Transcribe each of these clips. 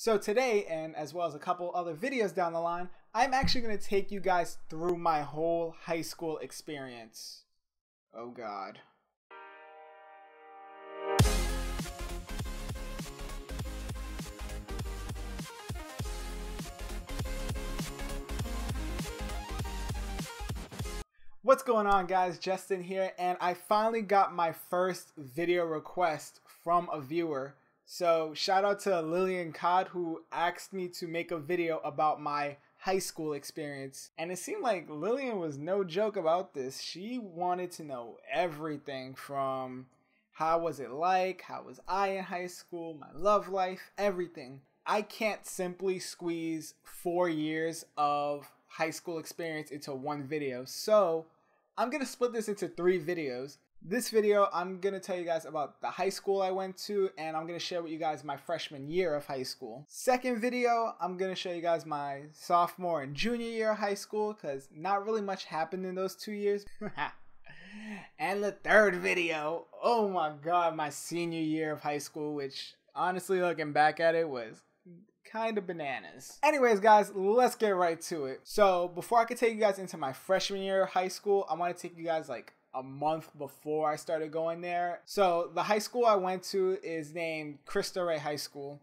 So today, and as well as a couple other videos down the line, I'm actually going to take you guys through my whole high school experience. Oh god. What's going on guys, Justin here, and I finally got my first video request from a viewer so shout out to Lillian Cod who asked me to make a video about my high school experience. And it seemed like Lillian was no joke about this. She wanted to know everything from how was it like, how was I in high school, my love life, everything. I can't simply squeeze four years of high school experience into one video. So I'm gonna split this into three videos. This video, I'm going to tell you guys about the high school I went to, and I'm going to share with you guys my freshman year of high school. Second video, I'm going to show you guys my sophomore and junior year of high school, because not really much happened in those two years. and the third video, oh my god, my senior year of high school, which honestly, looking back at it, was kind of bananas. Anyways, guys, let's get right to it. So, before I could take you guys into my freshman year of high school, I want to take you guys like a month before I started going there. So the high school I went to is named Cristo Rey High School.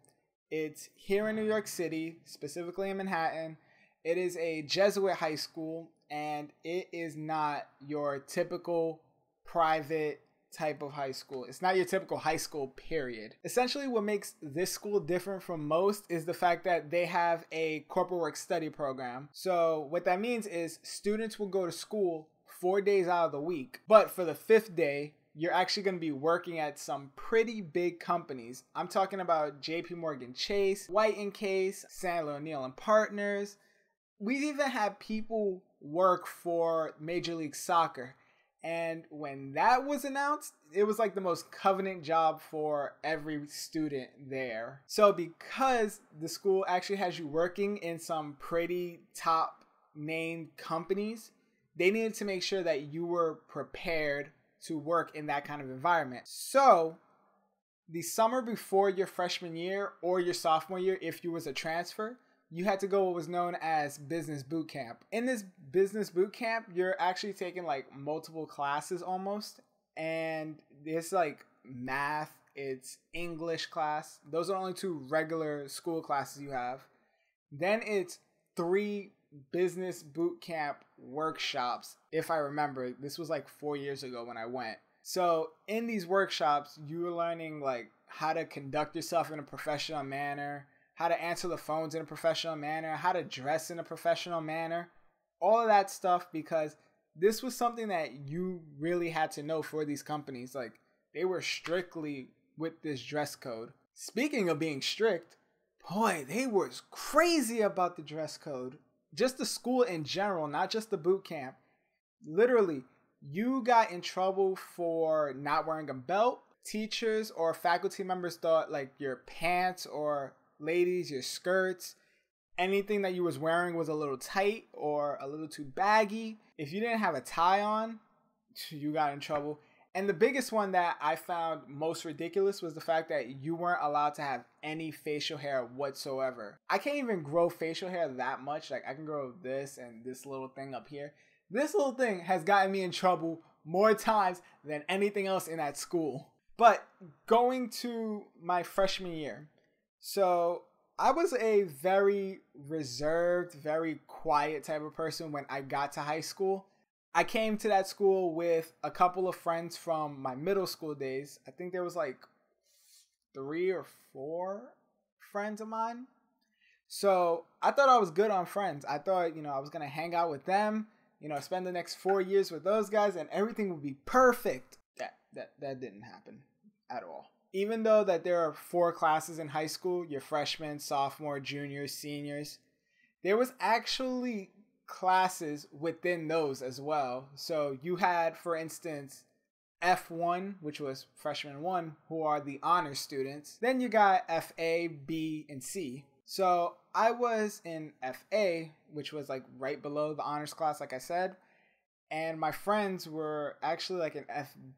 It's here in New York City, specifically in Manhattan. It is a Jesuit high school and it is not your typical private type of high school. It's not your typical high school, period. Essentially, what makes this school different from most is the fact that they have a corporate work study program. So, what that means is students will go to school four days out of the week. But for the fifth day, you're actually going to be working at some pretty big companies. I'm talking about JP Morgan Chase, White and Case, Sandler O'Neill and Partners. We've even had people work for Major League Soccer. And when that was announced, it was like the most covenant job for every student there. So, because the school actually has you working in some pretty top named companies, they needed to make sure that you were prepared to work in that kind of environment. So, the summer before your freshman year or your sophomore year, if you was a transfer, you had to go what was known as business boot camp. In this business boot camp, you're actually taking like multiple classes almost, and it's like math, it's English class. Those are only two regular school classes you have. Then it's three business boot camp workshops, if I remember. This was like four years ago when I went. So in these workshops, you were learning like how to conduct yourself in a professional manner, how to answer the phones in a professional manner, how to dress in a professional manner, all of that stuff because this was something that you really had to know for these companies. Like they were strictly with this dress code. Speaking of being strict, boy, they was crazy about the dress code just the school in general, not just the boot camp. Literally, you got in trouble for not wearing a belt. Teachers or faculty members thought like your pants or ladies, your skirts, anything that you was wearing was a little tight or a little too baggy. If you didn't have a tie on, you got in trouble. And the biggest one that I found most ridiculous was the fact that you weren't allowed to have any facial hair whatsoever. I can't even grow facial hair that much. Like I can grow this and this little thing up here. This little thing has gotten me in trouble more times than anything else in that school. But going to my freshman year, so I was a very reserved, very quiet type of person when I got to high school. I came to that school with a couple of friends from my middle school days. I think there was like three or four friends of mine. So I thought I was good on friends. I thought, you know, I was gonna hang out with them, you know, spend the next four years with those guys and everything would be perfect. That that that didn't happen at all. Even though that there are four classes in high school, your freshmen, sophomore, juniors, seniors, there was actually classes within those as well. So you had, for instance, F1, which was freshman one, who are the honor students. Then you got FA, B, and C. So I was in FA, which was like right below the honors class, like I said. And my friends were actually like an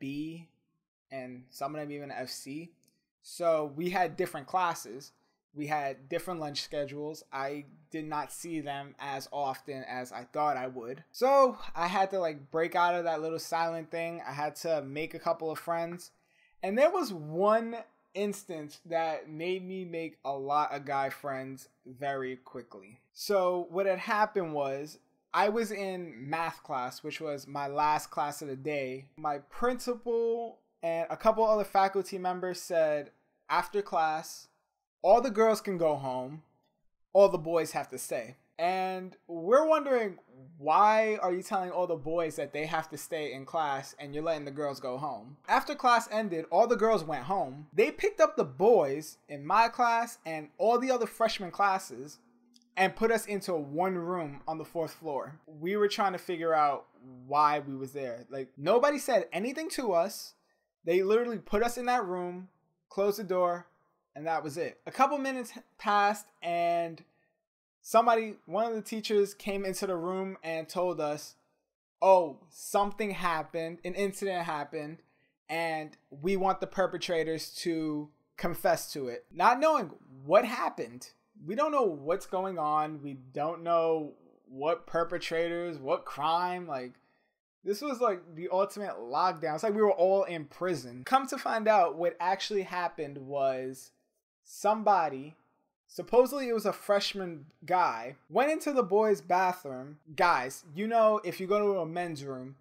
FB and some of them even FC. So we had different classes. We had different lunch schedules. I did not see them as often as I thought I would. So I had to like break out of that little silent thing. I had to make a couple of friends. And there was one instance that made me make a lot of guy friends very quickly. So what had happened was I was in math class, which was my last class of the day. My principal and a couple other faculty members said after class, all the girls can go home, all the boys have to stay. And we're wondering why are you telling all the boys that they have to stay in class and you're letting the girls go home? After class ended, all the girls went home. They picked up the boys in my class and all the other freshman classes and put us into one room on the fourth floor. We were trying to figure out why we was there. Like nobody said anything to us. They literally put us in that room, closed the door, and that was it. A couple minutes passed and somebody one of the teachers came into the room and told us, "Oh, something happened, an incident happened, and we want the perpetrators to confess to it." Not knowing what happened we don't know what's going on. We don't know what perpetrators, what crime. Like, this was like the ultimate lockdown. It's like we were all in prison. Come to find out, what actually happened was somebody, supposedly it was a freshman guy, went into the boys' bathroom. Guys, you know, if you go to a men's room,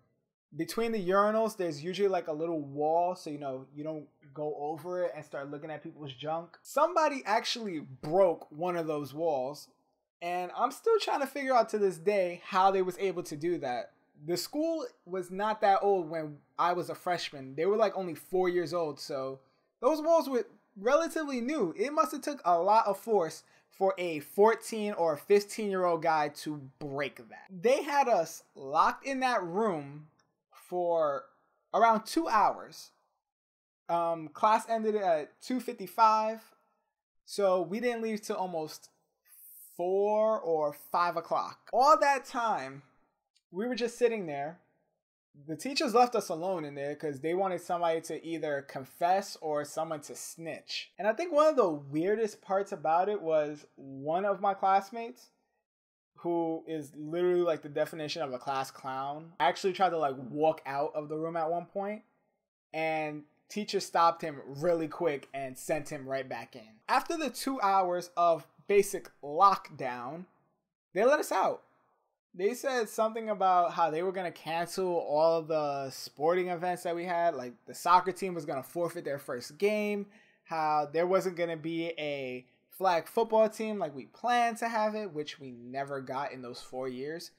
between the urinals, there's usually like a little wall, so you know you don't go over it and start looking at people's junk. Somebody actually broke one of those walls, and I'm still trying to figure out to this day how they was able to do that. The school was not that old when I was a freshman. They were like only four years old, so those walls were relatively new. It must have took a lot of force for a 14 or 15 year old guy to break that. They had us locked in that room for around two hours. Um, class ended at 2.55, so we didn't leave till almost 4 or 5 o'clock. All that time, we were just sitting there. The teachers left us alone in there because they wanted somebody to either confess or someone to snitch. And I think one of the weirdest parts about it was one of my classmates who is literally like the definition of a class clown, actually tried to like walk out of the room at one point, and teacher stopped him really quick and sent him right back in. After the two hours of basic lockdown, they let us out. They said something about how they were going to cancel all the sporting events that we had. Like the soccer team was going to forfeit their first game, how there wasn't going to be a flag football team like we planned to have it, which we never got in those four years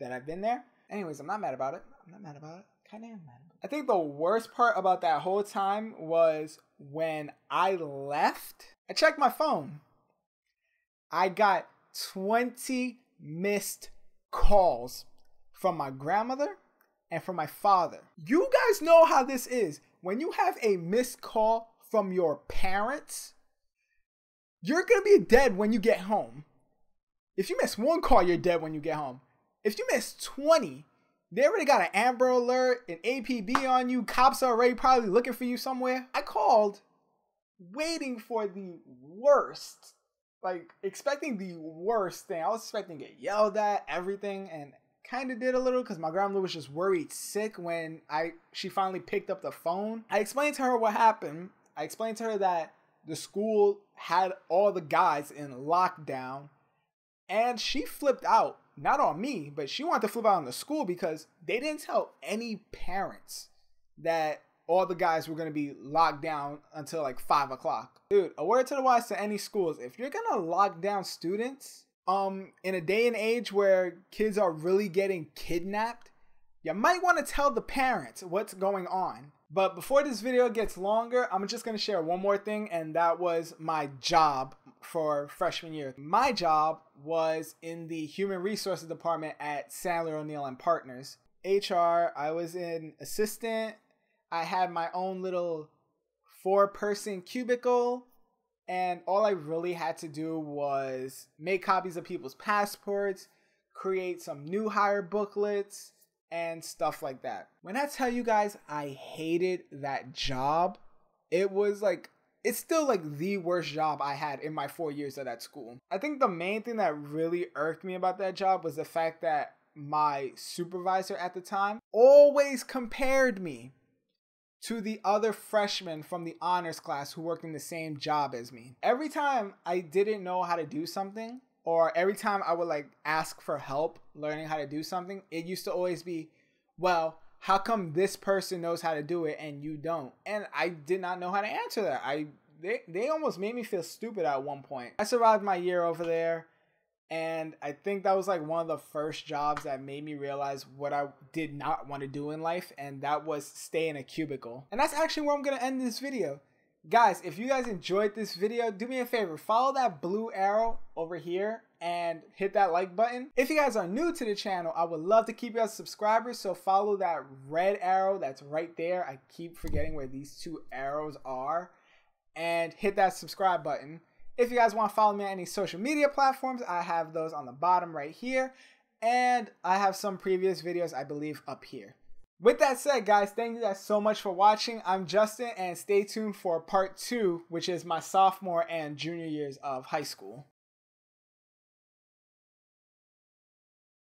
that I've been there. Anyways, I'm not mad about it. I'm not mad about it. Kind of am mad. I think the worst part about that whole time was when I left. I checked my phone. I got 20 missed calls from my grandmother and from my father. You guys know how this is. When you have a missed call from your parents, you're gonna be dead when you get home. If you miss one call, you're dead when you get home. If you miss 20, they already got an Amber Alert, an APB on you. Cops are already probably looking for you somewhere. I called waiting for the worst, like expecting the worst thing. I was expecting to get yelled at, everything, and kind of did a little because my grandmother was just worried sick when I she finally picked up the phone. I explained to her what happened. I explained to her that the school had all the guys in lockdown and she flipped out not on me but she wanted to flip out on the school because they didn't tell any parents that all the guys were going to be locked down until like five o'clock dude a word to the wise to any schools if you're going to lock down students um in a day and age where kids are really getting kidnapped you might want to tell the parents what's going on but before this video gets longer, I'm just going to share one more thing, and that was my job for freshman year. My job was in the human resources department at Sandler O'Neill and Partners. HR, I was an assistant. I had my own little four person cubicle, and all I really had to do was make copies of people's passports, create some new hire booklets, and stuff like that. When I tell you guys I hated that job, it was like it's still like the worst job I had in my four years at that school. I think the main thing that really irked me about that job was the fact that my supervisor at the time always compared me to the other freshmen from the honors class who worked in the same job as me. Every time I didn't know how to do something, or every time I would like ask for help learning how to do something, it used to always be, well, how come this person knows how to do it and you don't? And I did not know how to answer that. I they, they almost made me feel stupid at one point. I survived my year over there and I think that was like one of the first jobs that made me realize what I did not want to do in life, and that was stay in a cubicle. And that's actually where I'm gonna end this video. Guys, if you guys enjoyed this video, do me a favor, follow that blue arrow over here and hit that like button. If you guys are new to the channel, I would love to keep you as subscribers, so follow that red arrow that's right there. I keep forgetting where these two arrows are. And hit that subscribe button. If you guys want to follow me on any social media platforms, I have those on the bottom right here. And I have some previous videos, I believe, up here. With that said, guys, thank you guys so much for watching. I'm Justin, and stay tuned for part two, which is my sophomore and junior years of high school.